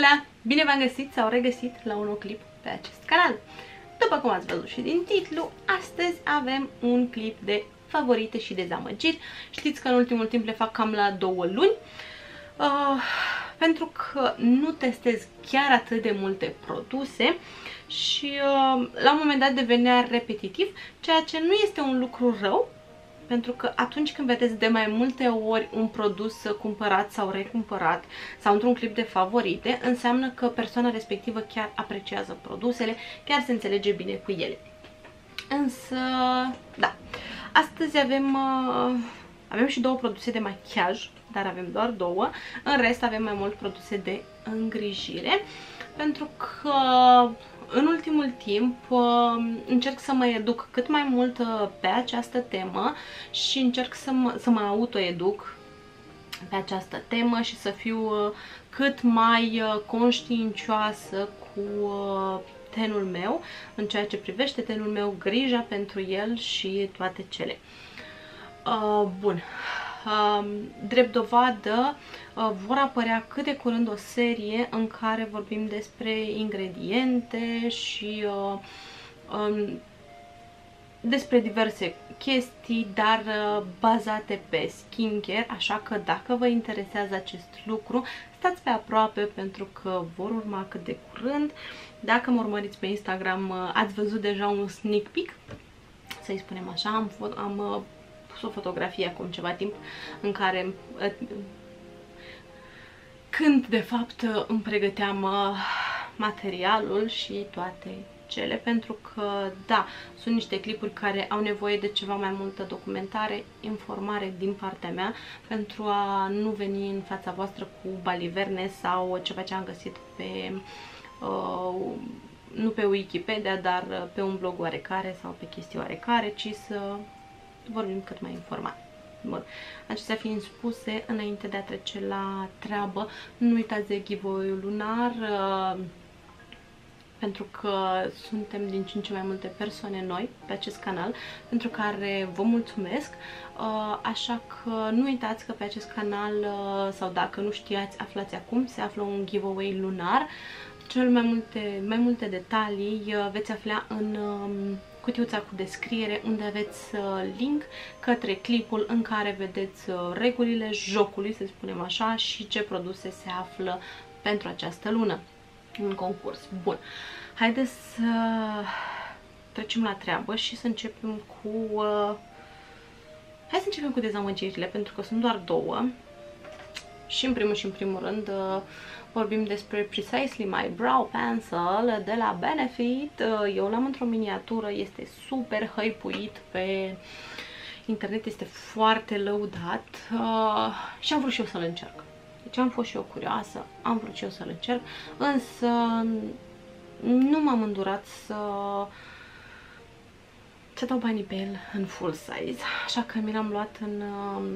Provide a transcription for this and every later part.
Hola! Bine v-am găsit sau regăsit la un nou clip pe acest canal. După cum ați văzut și din titlu, astăzi avem un clip de favorite și dezamăgiri. Știți că în ultimul timp le fac cam la două luni. Uh, pentru că nu testez chiar atât de multe produse și uh, la un moment dat devenea repetitiv, ceea ce nu este un lucru rău, pentru că atunci când vedeți de mai multe ori un produs cumpărat sau recumpărat sau într-un clip de favorite, înseamnă că persoana respectivă chiar apreciază produsele, chiar se înțelege bine cu ele. Însă, da, astăzi avem, uh, avem și două produse de machiaj, dar avem doar două, în rest avem mai mult produse de îngrijire, pentru că în ultimul timp um, încerc să mă educ cât mai mult uh, pe această temă și încerc să mă, să mă autoeduc pe această temă și să fiu uh, cât mai uh, conștiincioasă cu tenul meu, în ceea ce privește tenul meu, grija pentru el și toate cele. Uh, bun, drept dovadă uh, vor apărea cât de curând o serie în care vorbim despre ingrediente și uh, um, despre diverse chestii, dar uh, bazate pe skincare, așa că dacă vă interesează acest lucru, stați pe aproape pentru că vor urma cât de curând. Dacă mă urmăriți pe Instagram, ați văzut deja un sneak peek, să-i spunem așa, am, am pus o fotografie acum ceva timp în care când de fapt îmi pregăteam uh, materialul și toate cele, pentru că, da, sunt niște clipuri care au nevoie de ceva mai multă documentare, informare din partea mea, pentru a nu veni în fața voastră cu baliverne sau ceva ce am găsit pe, uh, nu pe Wikipedia, dar pe un blog oarecare sau pe chestii oarecare, ci să vorbim cât mai informat. Bun. Acestea fiind spuse, înainte de a trece la treabă, nu uitați de giveaway lunar, uh, pentru că suntem din ce în ce mai multe persoane noi pe acest canal, pentru care vă mulțumesc. Uh, așa că nu uitați că pe acest canal, uh, sau dacă nu știați, aflați acum, se află un giveaway lunar. Cel mai multe, mai multe detalii veți afla în um, cutiuța cu descriere unde aveți uh, link către clipul în care vedeți uh, regulile jocului, să spunem așa, și ce produse se află pentru această lună în concurs. Bun, haideți să trecem la treabă și să începem cu... Uh... Hai să începem cu dezamăgirile, pentru că sunt doar două. Și în primul și în primul rând uh, vorbim despre Precisely My Brow Pencil de la Benefit. Eu l-am într-o miniatură, este super hăipuit pe internet, este foarte lăudat uh, și am vrut și eu să-l încerc. Deci am fost și eu curioasă, am vrut și eu să-l încerc, însă nu m-am îndurat să să dau banii pe el în full size, așa că mi l-am luat în um,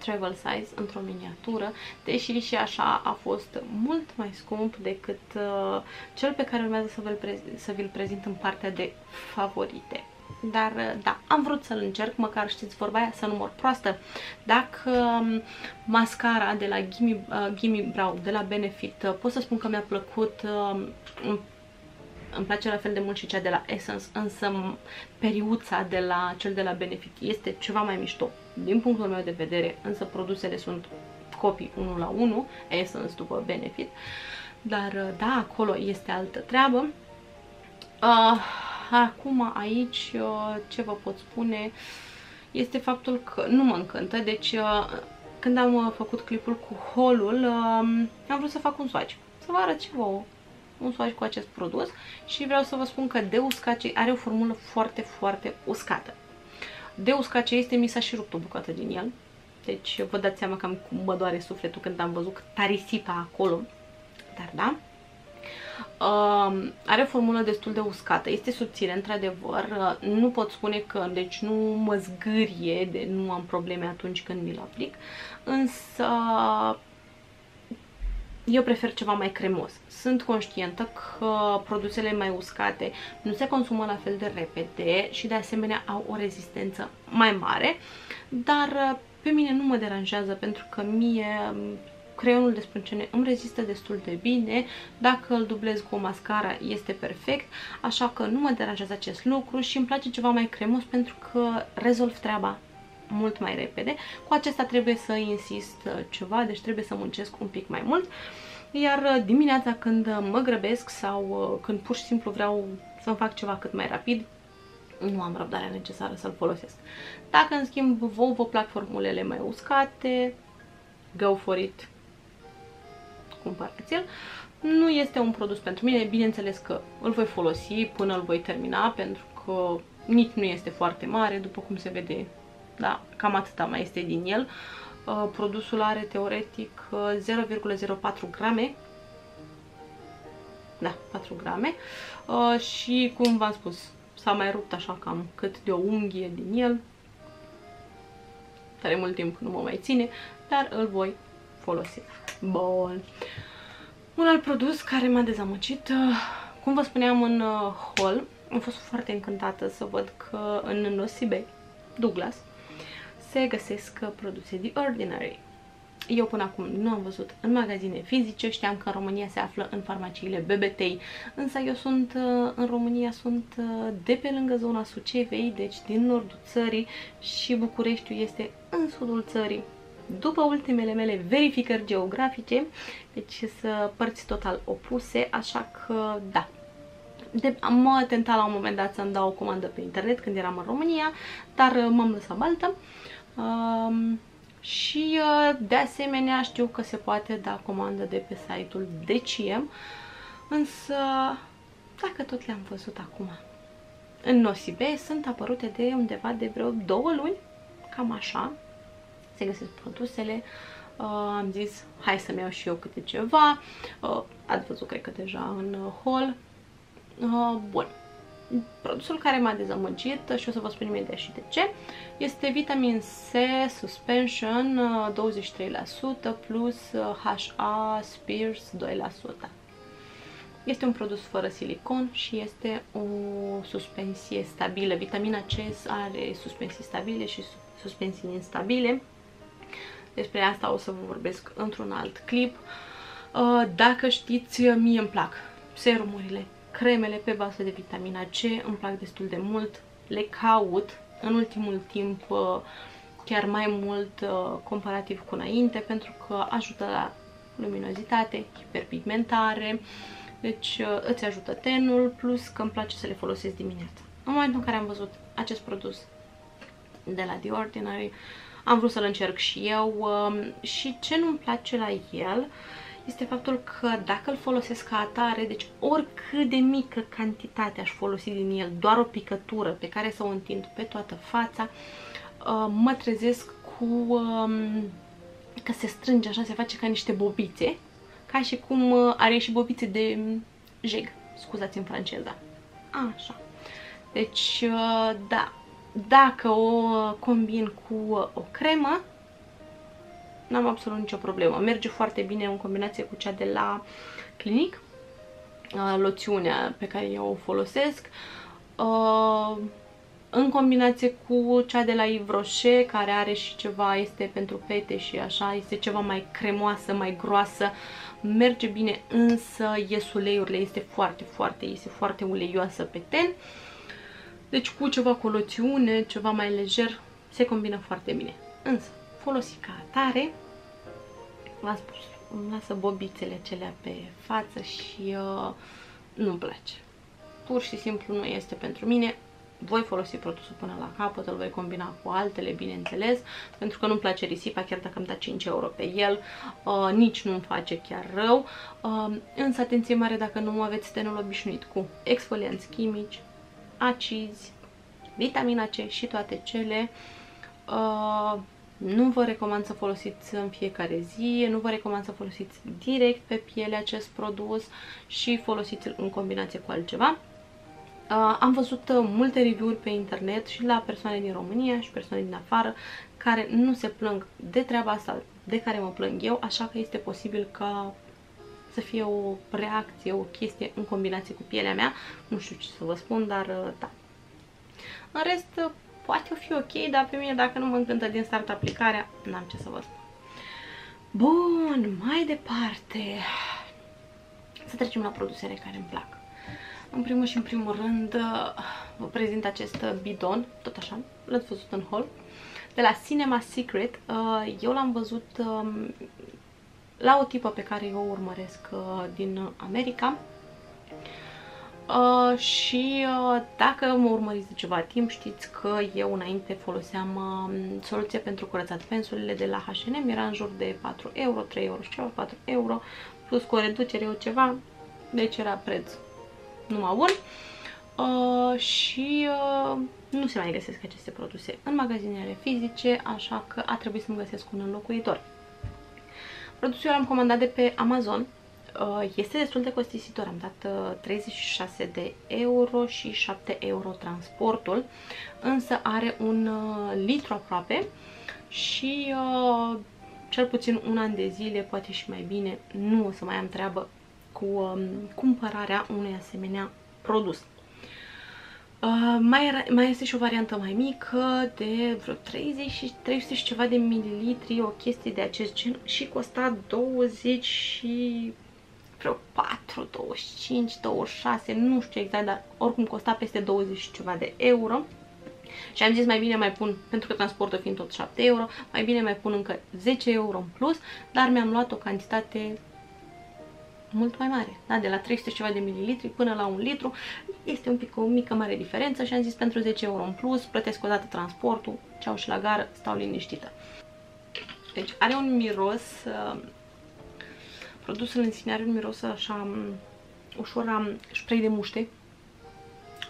travel size într-o miniatură, deși și așa a fost mult mai scump decât uh, cel pe care urmează să vi-l să vi prezint în partea de favorite. Dar uh, da, am vrut să-l încerc, măcar știți vorba aia, să nu mor proastă. Dacă um, mascara de la Gimme, uh, Gimme Brow, de la Benefit, uh, pot să spun că mi-a plăcut uh, îmi place la fel de mult și cea de la Essence, însă periuța de la cel de la Benefit este ceva mai mișto din punctul meu de vedere, însă produsele sunt copii 1 la 1, Essence după Benefit, dar da, acolo este altă treabă. Uh, acum aici uh, ce vă pot spune este faptul că nu mă încântă, deci uh, când am uh, făcut clipul cu haul, uh, am vrut să fac un swatch, să vă arăt și vouă un swatch cu acest produs și vreau să vă spun că de uscace are o formulă foarte, foarte uscată. De uscace este, mi s-a și rupt o bucată din el. Deci vă dați seama cam cum mă doare sufletul când am văzut tarisipa acolo. Dar da, Uh, are o formulă destul de uscată, este subțire, într-adevăr, uh, nu pot spune că, deci nu mă zgârie, de nu am probleme atunci când mi-l aplic, însă eu prefer ceva mai cremos. Sunt conștientă că produsele mai uscate nu se consumă la fel de repede și de asemenea au o rezistență mai mare, dar uh, pe mine nu mă deranjează pentru că mie creionul de sprâncene îmi rezistă destul de bine, dacă îl dublez cu o mascara este perfect, așa că nu mă deranjează acest lucru și îmi place ceva mai cremos pentru că rezolv treaba mult mai repede. Cu acesta trebuie să insist uh, ceva, deci trebuie să muncesc un pic mai mult. Iar uh, dimineața când mă grăbesc sau când pur și simplu vreau să-mi fac ceva cât mai rapid, nu am răbdarea necesară să-l folosesc. Dacă, în schimb, vă, vă plac formulele mai uscate, go for it, cumpărați-l. Nu este un produs pentru mine, bineînțeles că îl voi folosi până îl voi termina, pentru că nici nu este foarte mare, după cum se vede, da, cam atâta mai este din el. Uh, produsul are teoretic 0,04 uh, grame, da, 4 grame uh, și cum v-am spus, s-a mai rupt așa cam cât de o unghie din el. Tare mult timp nu mă mai ține, dar îl voi folosi. Bun. Un alt produs care m-a dezamăgit, uh, cum vă spuneam în uh, haul, am fost foarte încântată să văd că în Nosibe, Douglas, se găsesc produse The Ordinary eu până acum nu am văzut în magazine fizice, știam că în România se află în farmaciile BBT, însă eu sunt uh, în România, sunt uh, de pe lângă zona Sucevei, deci din nordul țării și Bucureștiul este în sudul țării. După ultimele mele verificări geografice, deci sunt părți total opuse, așa că da, de, mă tenta la un moment dat să-mi dau o comandă pe internet când eram în România, dar uh, m-am lăsat baltă. Um, și uh, de asemenea știu că se poate da comandă de pe site-ul Deciem, însă dacă tot le-am văzut acum în Nosibe, sunt apărute de undeva de vreo două luni, cam așa, se găsesc produsele, uh, am zis hai să-mi iau și eu câte ceva, uh, ați văzut cred că deja în haul, uh, bun, produsul care m-a dezamăgit și o să vă spun imediat și de ce, este vitamin C Suspension 23% plus HA Spears 2%. Este un produs fără silicon și este o suspensie stabilă. Vitamina C are suspensii stabile și suspensii instabile. Despre asta o să vă vorbesc într-un alt clip. Uh, dacă știți, mie îmi plac serumurile cremele pe bază de vitamina C îmi plac destul de mult, le caut în ultimul timp uh, chiar mai mult uh, comparativ cu înainte pentru că ajută la luminozitate, hiperpigmentare, deci uh, îți ajută tenul, plus că îmi place să le folosesc dimineața. În momentul în care am văzut acest produs de la The Ordinary, am vrut să-l încerc și eu um, și ce nu-mi place la el este faptul că dacă îl folosesc ca atare, deci oricât de mică cantitate aș folosi din el, doar o picătură pe care să o întind pe toată fața, uh, mă trezesc cu um, că se strânge așa, se face ca niște bobițe, ca și cum uh, are și bobițe de jeg, scuzați în franceza. Așa. Deci, uh, da, dacă o combin cu o cremă, n-am absolut nicio problemă. Merge foarte bine în combinație cu cea de la clinic, loțiunea pe care eu o folosesc, în combinație cu cea de la Yves Rocher, care are și ceva, este pentru pete și așa, este ceva mai cremoasă, mai groasă, merge bine, însă ies uleiurile, este foarte, foarte, este foarte uleioasă pe ten. Deci cu ceva cu loțiune, ceva mai lejer, se combină foarte bine. Însă, folosi ca atare, v-am spus, îmi lasă bobițele acelea pe față și uh, nu-mi place. Pur și simplu nu este pentru mine. Voi folosi produsul până la capăt, îl voi combina cu altele, bineînțeles, pentru că nu-mi place risipa, chiar dacă îmi da 5 euro pe el, uh, nici nu-mi face chiar rău. Uh, însă atenție mare dacă nu aveți tenul obișnuit cu exfolianți chimici, acizi, vitamina C și toate cele. Uh, nu vă recomand să folosiți în fiecare zi, nu vă recomand să folosiți direct pe piele acest produs și folosiți-l în combinație cu altceva. Uh, am văzut uh, multe review-uri pe internet și la persoane din România și persoane din afară care nu se plâng de treaba asta de care mă plâng eu, așa că este posibil ca să fie o reacție, o chestie în combinație cu pielea mea. Nu știu ce să vă spun, dar uh, da. În rest, poate o fi ok, dar pe mine dacă nu mă încântă din start aplicarea, n-am ce să vă spun. Bun, mai departe. Să trecem la produsele care îmi plac. În primul și în primul rând vă prezint acest bidon, tot așa, l-ați văzut în haul, de la Cinema Secret. Uh, eu l-am văzut um, la o tipă pe care eu o urmăresc uh, din America. Uh, și uh, dacă mă urmăriți de ceva timp, știți că eu înainte foloseam uh, soluție pentru curățat pensulele de la H&M, era în jur de 4 euro, 3 euro și ceva, 4 euro, plus cu o reducere o ceva, deci era preț numai bun. Uh, și uh, nu se mai găsesc aceste produse în magazinele fizice, așa că a trebuit să-mi găsesc un înlocuitor. Produsul l-am comandat de pe Amazon, uh, este destul de costisitor, am dat 36 uh, de euro și 7 euro transportul, însă are un uh, litru aproape și cel puțin un an de zile, poate și mai bine, nu o să mai am treabă cu um, cumpărarea unui asemenea produs. Uh, mai, mai este și o variantă mai mică de vreo 30 și 300 și ceva de mililitri, o chestie de acest gen și costa 20 și vreo 4, 25, 26, nu știu exact, dar oricum costa peste 20 și ceva de euro. Și am zis mai bine mai pun, pentru că transportul fiind tot 7 euro, mai bine mai pun încă 10 euro în plus, dar mi-am luat o cantitate mult mai mare, da? de la 300 ceva de mililitri până la un litru, este un pic o mică mare diferență și am zis pentru 10 euro în plus, plătesc o dată transportul, ceau și la gară, stau liniștită. Deci are un miros, uh, produsul în sine are un miros așa um, ușor am spray de muște,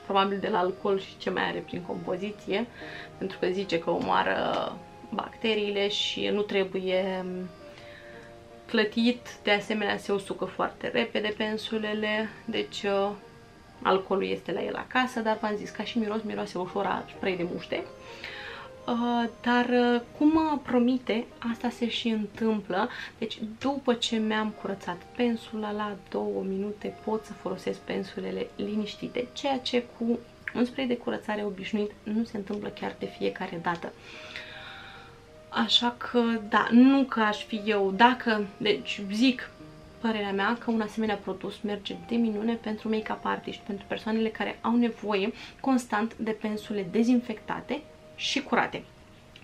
probabil de la alcool și ce mai are prin compoziție, pentru că zice că omoară bacteriile și nu trebuie um, clătit, de asemenea se usucă foarte repede pensulele, deci uh, alcoolul este la el acasă, dar v-am zis, ca și miros, miroase ușor a spray de muște. Uh, dar uh, cum promite, asta se și întâmplă, deci după ce mi-am curățat pensula, la două minute pot să folosesc pensulele liniștite, ceea ce cu un spray de curățare obișnuit nu se întâmplă chiar de fiecare dată. Așa că, da, nu că aș fi eu, dacă, deci zic părerea mea că un asemenea produs merge de minune pentru make-up artist, pentru persoanele care au nevoie constant de pensule dezinfectate și curate.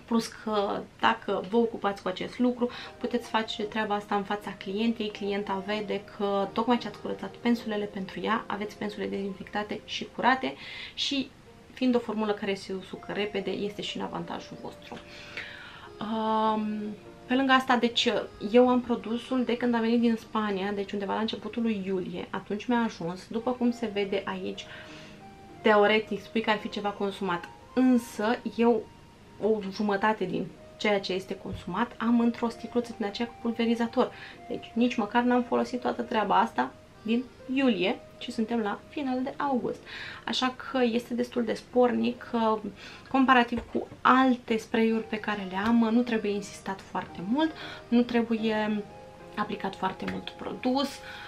Plus că dacă vă ocupați cu acest lucru, puteți face treaba asta în fața clientei. Clienta vede că tocmai ce ați curățat pensulele pentru ea, aveți pensule dezinfectate și curate și fiind o formulă care se usucă repede, este și în avantajul vostru. Um, pe lângă asta, deci eu am produsul de când am venit din Spania, deci undeva la începutul lui iulie, atunci mi-a ajuns, după cum se vede aici, teoretic spui că ar fi ceva consumat, însă eu o jumătate din ceea ce este consumat am într-o sticluță din aceea cu pulverizator. Deci nici măcar n-am folosit toată treaba asta din iulie și suntem la final de august. Așa că este destul de spornic, comparativ cu alte spray-uri pe care le am, nu trebuie insistat foarte mult, nu trebuie aplicat foarte mult produs. Uh,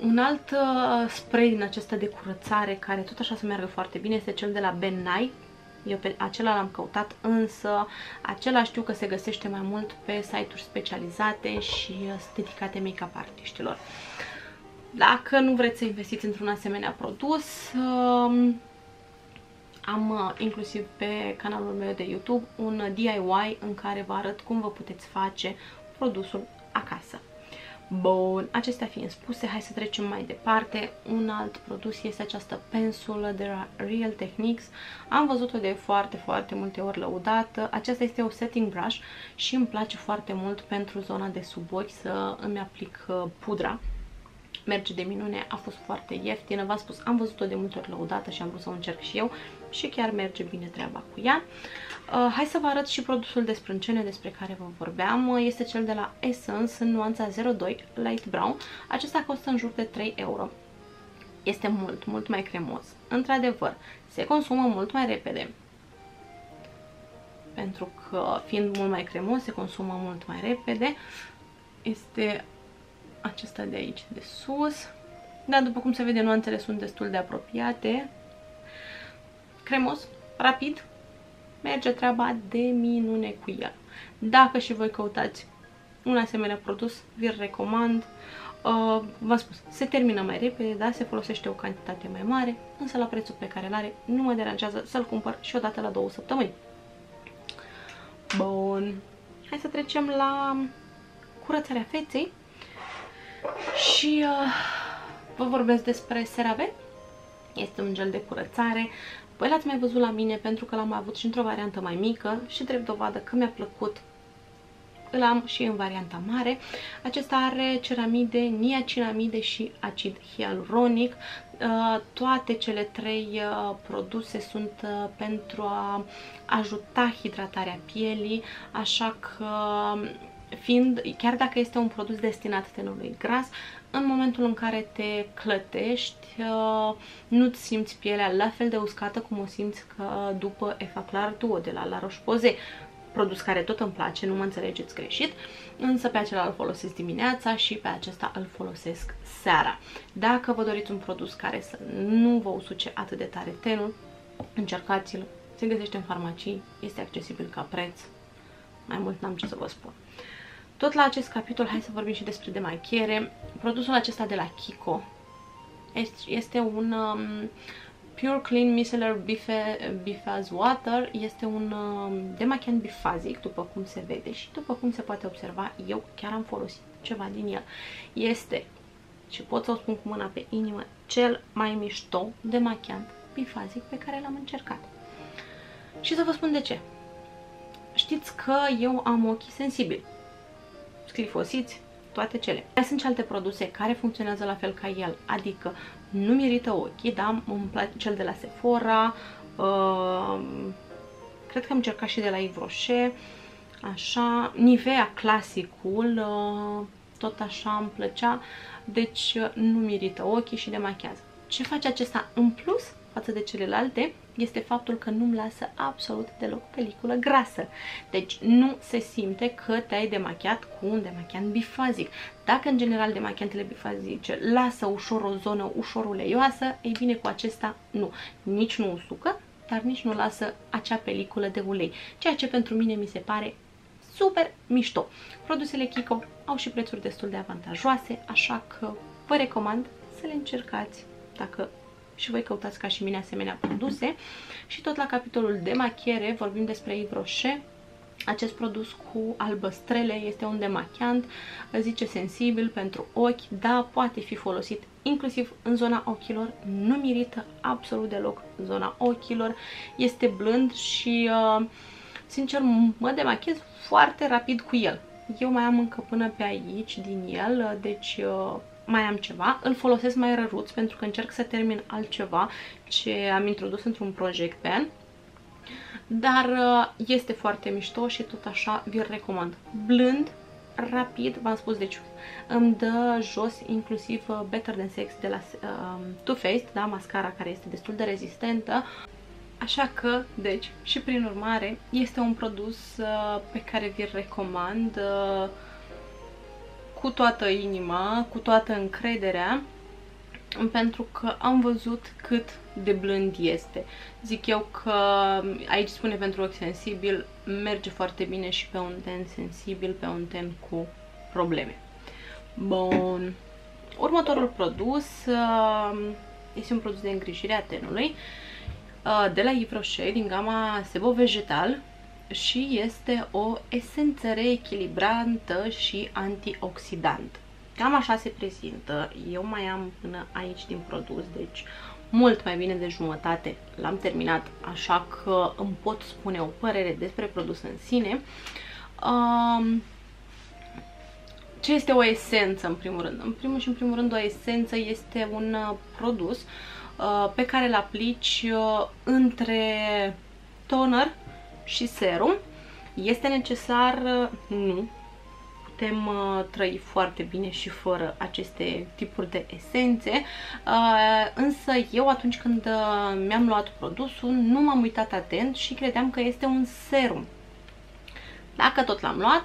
un alt uh, spray din acesta de curățare care tot așa să meargă foarte bine este cel de la Ben Nye. Eu pe acela l-am căutat, însă acela știu că se găsește mai mult pe site-uri specializate și dedicate make-up artiștilor. Dacă nu vreți să investiți într-un asemenea produs, um, am uh, inclusiv pe canalul meu de YouTube un DIY în care vă arăt cum vă puteți face produsul acasă. Bun, acestea fiind spuse, hai să trecem mai departe. Un alt produs este această pensulă de la Real Techniques. Am văzut-o de foarte, foarte multe ori lăudată. Aceasta este o setting brush și îmi place foarte mult pentru zona de sub ochi să îmi aplic uh, pudra merge de minune, a fost foarte ieftină, v-am spus, am văzut-o de multe ori lăudată și am vrut să o încerc și eu și chiar merge bine treaba cu ea. Uh, hai să vă arăt și produsul de sprâncene despre care vă vorbeam, uh, este cel de la Essence în nuanța 02 Light Brown, acesta costă în jur de 3 euro. Este mult, mult mai cremos. Într-adevăr, se consumă mult mai repede, pentru că fiind mult mai cremos, se consumă mult mai repede. Este acesta de aici, de sus. Dar după cum se vede, nuanțele sunt destul de apropiate. Cremos, rapid, merge treaba de minune cu el. Dacă și voi căutați un asemenea produs, vi-l recomand. Uh, V-am spus, se termină mai repede, da? se folosește o cantitate mai mare, însă la prețul pe care îl are nu mă deranjează să-l cumpăr și odată la două săptămâni. Bun. Hai să trecem la curățarea feței și uh, vă vorbesc despre CeraVe. Este un gel de curățare. Voi l-ați mai văzut la mine pentru că l-am avut și într-o variantă mai mică și drept dovadă că mi-a plăcut îl am și în varianta mare. Acesta are ceramide, niacinamide și acid hialuronic. Uh, toate cele trei uh, produse sunt uh, pentru a ajuta hidratarea pielii, așa că fiind, chiar dacă este un produs destinat tenului gras, în momentul în care te clătești, nu-ți simți pielea la fel de uscată cum o simți că după Efaclar Duo de la La Roche-Posay produs care tot îmi place, nu mă înțelegeți greșit, însă pe acela îl folosesc dimineața și pe acesta îl folosesc seara. Dacă vă doriți un produs care să nu vă usuce atât de tare tenul, încercați-l, se găsește în farmacii, este accesibil ca preț, mai mult n-am ce să vă spun. Tot la acest capitol, hai să vorbim și despre demachiere. Produsul acesta de la Kiko este un um, Pure Clean Micellar Bifaz Water este un uh, demachiant bifazic, după cum se vede și după cum se poate observa, eu chiar am folosit ceva din el. Este, și pot să o spun cu mâna pe inimă, cel mai mișto demachiant bifazic pe care l-am încercat. Și să vă spun de ce. Știți că eu am ochii sensibili, sclifosiți, toate cele. Mai sunt și alte produse care funcționează la fel ca el, adică nu mi ochii, da, îmi place cel de la Sephora, uh, cred că am încercat și de la Yves Rocher, așa, Nivea clasicul, uh, tot așa îmi plăcea, deci uh, nu mi ochii și demachează. Ce face acesta în plus față de celelalte este faptul că nu-mi lasă absolut deloc peliculă grasă. Deci nu se simte că te-ai demachiat cu un demachiant bifazic. Dacă în general demachiantele bifazice lasă ușor o zonă ușor uleioasă, ei bine cu acesta nu. Nici nu usucă, dar nici nu lasă acea peliculă de ulei. Ceea ce pentru mine mi se pare super mișto. Produsele Kiko au și prețuri destul de avantajoase, așa că vă recomand să le încercați dacă și voi căutați ca și mine asemenea produse. Și tot la capitolul de machiere vorbim despre Yves Rocher. Acest produs cu albăstrele este un demachiant, zice sensibil pentru ochi, da, poate fi folosit inclusiv în zona ochilor, nu mirită absolut deloc zona ochilor, este blând și, uh, sincer, mă demachez foarte rapid cu el. Eu mai am încă până pe aici din el, deci uh, mai am ceva, îl folosesc mai răruț pentru că încerc să termin altceva ce am introdus într-un project pen, dar uh, este foarte mișto și tot așa vi-l recomand. Blând, rapid, v-am spus, deci îmi dă jos inclusiv uh, Better Than Sex de la uh, Too Faced, da, mascara care este destul de rezistentă, Așa că, deci, și prin urmare, este un produs uh, pe care vi-l recomand. Uh, cu toată inima, cu toată încrederea, pentru că am văzut cât de blând este. Zic eu că aici spune pentru ochi sensibil, merge foarte bine și pe un ten sensibil, pe un ten cu probleme. Bun. Următorul produs uh, este un produs de îngrijire a tenului uh, de la Yves Rocher din gama Sebo Vegetal și este o esență reechilibrantă și antioxidant. Cam așa se prezintă. Eu mai am până aici din produs, deci mult mai bine de jumătate l-am terminat, așa că îmi pot spune o părere despre produs în sine. Um, ce este o esență în primul rând? În primul și în primul rând o esență este un uh, produs uh, pe care îl aplici uh, între toner și serum. Este necesar? Nu. Putem uh, trăi foarte bine și fără aceste tipuri de esențe, uh, însă eu atunci când uh, mi-am luat produsul nu m-am uitat atent și credeam că este un serum. Dacă tot l-am luat,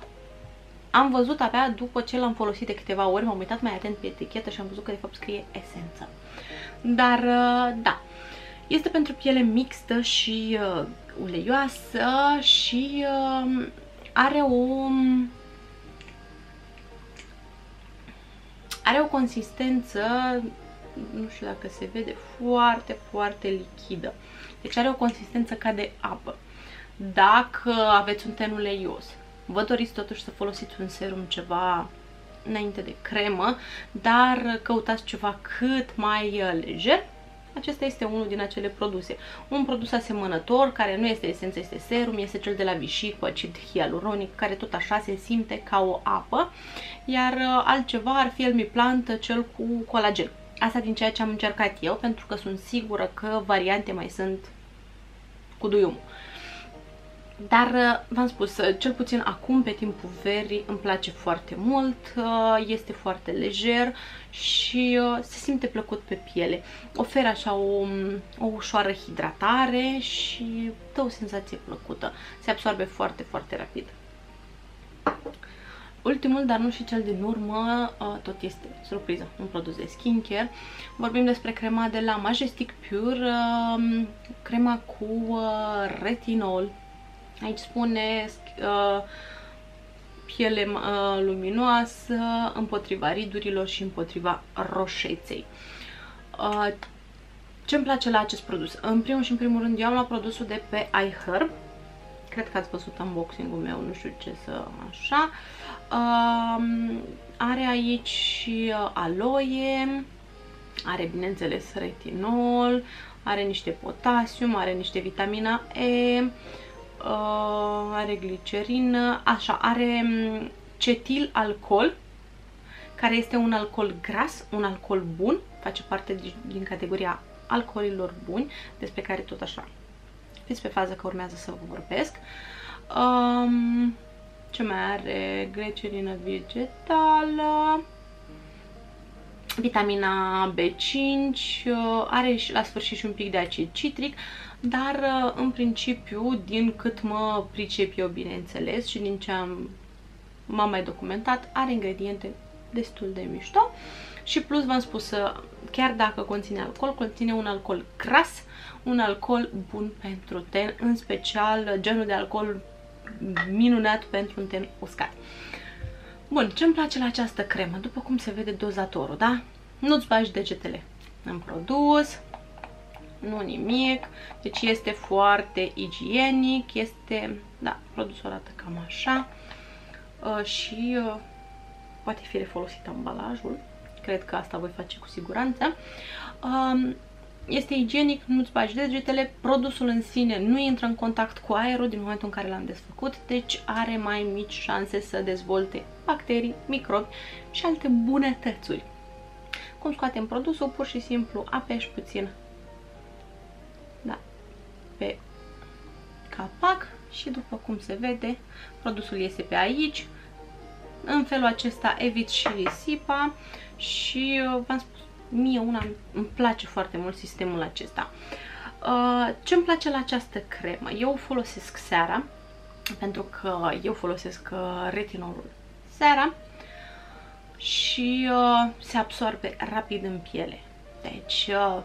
am văzut abia după ce l-am folosit de câteva ori, m-am uitat mai atent pe etichetă și am văzut că de fapt scrie esență. Dar, da, este pentru piele mixtă și uh, uleioasă și uh, are o Are o consistență, nu știu dacă se vede, foarte, foarte lichidă. Deci are o consistență ca de apă. Dacă aveți un ten uleios, vă doriți totuși să folosiți un serum ceva înainte de cremă, dar căutați ceva cât mai uh, lejer, acesta este unul din acele produse. Un produs asemănător, care nu este esență, este serum, este cel de la Vichy cu acid hialuronic, care tot așa se simte ca o apă, iar uh, altceva ar fi el mi plantă cel cu colagen. Asta din ceea ce am încercat eu, pentru că sunt sigură că variante mai sunt cu duiumul. Dar uh, v-am spus, uh, cel puțin acum, pe timpul verii, îmi place foarte mult, uh, este foarte lejer și se simte plăcut pe piele. Oferă așa o, o ușoară hidratare și dă o senzație plăcută. Se absorbe foarte, foarte rapid. Ultimul, dar nu și cel din urmă, tot este surpriză, un produs de skincare. Vorbim despre crema de la Majestic Pure, crema cu retinol, Aici spune uh, piele uh, luminoasă împotriva ridurilor și împotriva roșeței. Uh, ce îmi place la acest produs? În primul și în primul rând, eu am luat produsul de pe iHerb. Cred că ați văzut unboxing-ul meu, nu știu ce să așa. Uh, are aici și uh, aloe, are bineînțeles retinol, are niște potasium, are niște vitamina E, uh, are glicerină, așa, are mm, cetil alcool, care este un alcool gras, un alcool bun, face parte din, din categoria alcoolilor buni, despre care tot așa fiți pe fază că urmează să vă vorbesc. Um, ce mai are? Glicerină vegetală, vitamina B5, uh, are și la sfârșit și un pic de acid citric, dar uh, în principiu, din cât mă pricep eu bineînțeles și din ce am m-am mai documentat, are ingrediente destul de mișto și plus v-am spus, uh, chiar dacă conține alcool, conține un alcool gras, un alcool bun pentru ten, în special genul de alcool minunat pentru un ten uscat. Bun, ce îmi place la această cremă? După cum se vede dozatorul, da? Nu-ți bagi degetele în produs, nu nimic, deci este foarte igienic, este, da, produsul arată cam așa uh, și uh, poate fi refolosit ambalajul, cred că asta voi face cu siguranță. Uh, este igienic, nu-ți bagi degetele, produsul în sine nu intră în contact cu aerul din momentul în care l-am desfăcut, deci are mai mici șanse să dezvolte bacterii, microbi și alte bunătățuri. Cum scoatem produsul? Pur și simplu apeși puțin da, pe capac și după cum se vede, produsul iese pe aici. În felul acesta evit și risipa și uh, v-am spus, mie una îmi place foarte mult sistemul acesta. Uh, ce îmi place la această cremă? Eu o folosesc seara, pentru că eu folosesc uh, retinolul seara și uh, se absorbe rapid în piele. Deci uh,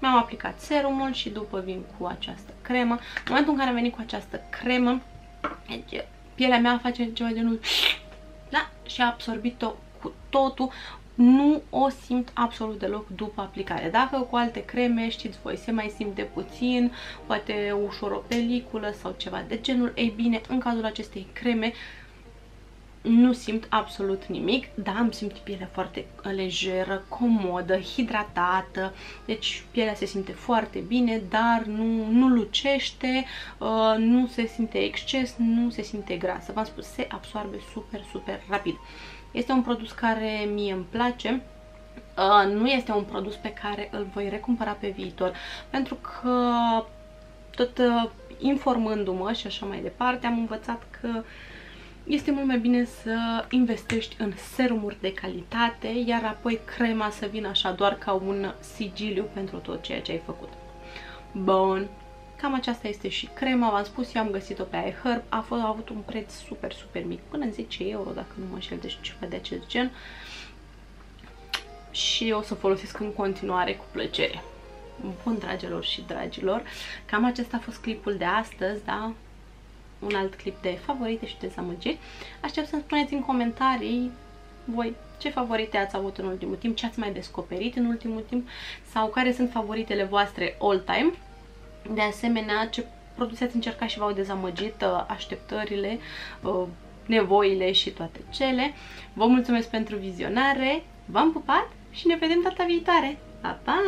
mi-am aplicat serumul și după vin cu această cremă. În momentul în care am venit cu această cremă, deci, pielea mea face ceva de nu... Da? Și a absorbit-o cu totul. Nu o simt absolut deloc după aplicare. Dacă cu alte creme, știți voi, se mai simte puțin, poate ușor o peliculă sau ceva de genul, ei bine, în cazul acestei creme, nu simt absolut nimic, dar îmi simt pielea foarte lejeră, comodă, hidratată, deci pielea se simte foarte bine, dar nu, nu lucește, uh, nu se simte exces, nu se simte grasă. V-am spus, se absorbe super, super rapid. Este un produs care mie îmi place, uh, nu este un produs pe care îl voi recumpăra pe viitor, pentru că tot uh, informându-mă și așa mai departe, am învățat că este mult mai bine să investești în serumuri de calitate, iar apoi crema să vină așa doar ca un sigiliu pentru tot ceea ce ai făcut. Bun, cam aceasta este și crema, v-am spus, eu am găsit-o pe iHerb, a, fost, a avut un preț super, super mic, până în 10 euro, dacă nu mă înșel, deci ceva de acest gen. Și o să folosesc în continuare cu plăcere. Bun, dragilor și dragilor, cam acesta a fost clipul de astăzi, da? Un alt clip de favorite și dezamăgiri. Aștept să-mi spuneți în comentarii voi ce favorite ați avut în ultimul timp, ce ați mai descoperit în ultimul timp sau care sunt favoritele voastre all time. De asemenea, ce produse ați încercat și v-au dezamăgit uh, așteptările, uh, nevoile și toate cele. Vă mulțumesc pentru vizionare, v-am pupat și ne vedem data viitoare. Pa, pa!